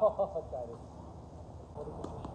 Oh, Got it.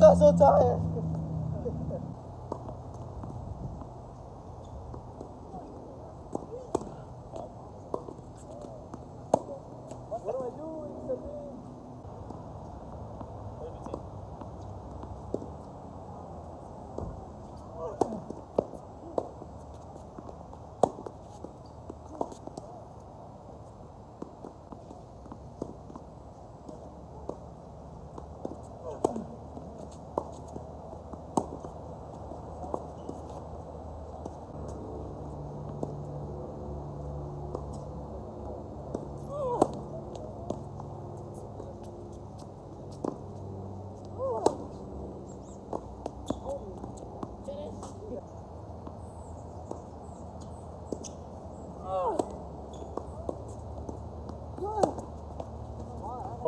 Got so tired.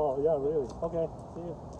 Oh, yeah, really. Okay, see you.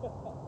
shit.